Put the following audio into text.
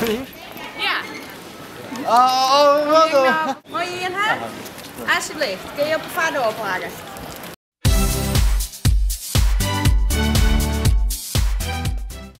Ja. Oh, oh wat dan? Je in haar? Alsjeblieft, kun je op een vader ophangen?